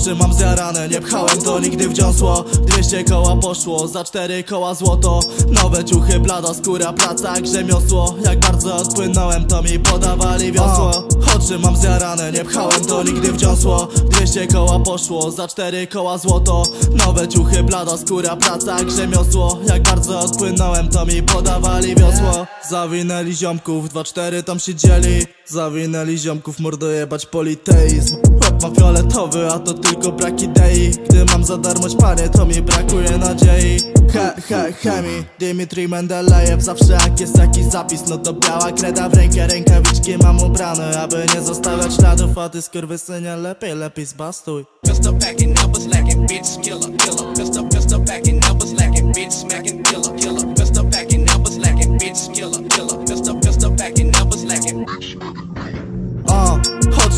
Oczy mam zjarane, nie pchałem to nigdy w dziąsło. 200 koła poszło, za 4 koła złoto. Nowe ciuchy, blada skóra, praca, grzemiosło Jak bardzo odpłynąłem, to mi podawali wiosło. Oczy mam zjarane, nie pchałem to nigdy w dziąsło. 200 koła poszło, za 4 koła złoto. Nowe ciuchy, blada skóra, praca, grzemiosło Jak bardzo odpłynąłem, to mi podawali wiosło. Zawinęli ziomków, 2-4 tam siedzieli. Zawinęli ziomków, mordojebać politeizm. Chłop ma fioletowy, a to tylko brak idei Gdy mam za darmo panie, to mi brakuje nadziei. He, he, chemii, Dimitri Mendelejew. Zawsze jak jest jakiś zapis, no to biała kreda w rękę. Rękawiczki mam ubrane, aby nie zostawiać śladów. A ty skurwysynie, lepiej, lepiej zbastuj. Pistol packing, bitch killer, killer.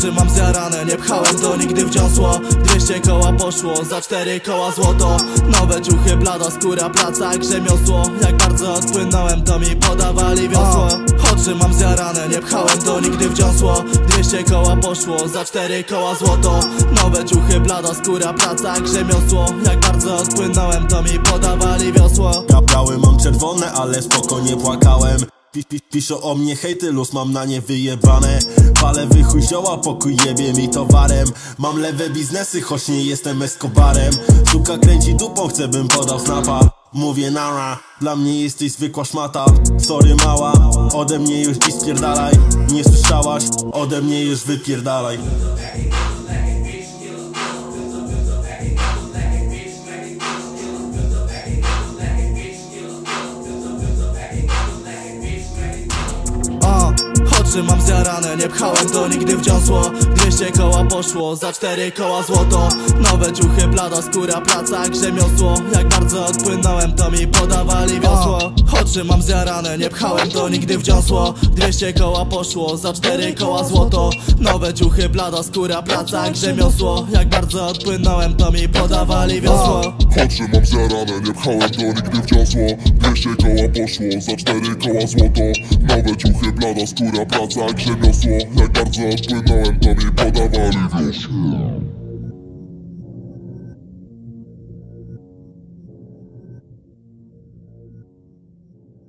Oczy mam zjarane, nie pchałem to nigdy w dziąsło 200 koła poszło, za 4 koła złoto. Nowe ciuchy, blada skóra, praca, grzemiosło Jak bardzo odpłynąłem, to mi podawali wiosło. Oczy mam zjarane, nie pchałem to nigdy w dziąsło 200 koła poszło, za 4 koła złoto. Nowe ciuchy, blada skóra, praca, grzemiosło Jak bardzo odpłynąłem, to mi podawali wiosło. Kaprały mam czerwone, ale spokojnie płakałem. Pi- pi- Piszą o mnie hejty, luz mam na nie wyjebane. Palę wychuj zioła, pokój jebie mi towarem. Mam lewe biznesy, choć nie jestem Escobarem. Suka kręci dupą, chcę bym podał snapa. Mówię nara, dla mnie jesteś zwykła szmata. Sorry mała, ode mnie już dziś spierdalaj. Nie słyszałaś, ode mnie już wypierdalaj oczy mam zjarane, nie pchałem to nigdy w dziąsło. 200 koła poszło, za 4 koła złoto. Nowe ciuchy, blada skóra, praca, grzemiosło Jak bardzo odpłynąłem, to mi podawali wiosło. Oczy mam zjarane, nie pchałem to nigdy w dziąsło. 200 koła poszło, za 4 koła złoto. Nowe ciuchy, blada skóra, praca, grzemiosło Jak bardzo odpłynąłem, to mi podawali wiosło. Oczy mam zjarane, nie pchałem to nigdy w dziąsło. 200 koła poszło, za 4 koła złoto. Nowe ciuchy, blada skóra, praca, grzemiosło Jak bardzo odpłynąłem, to mi podawali wiosło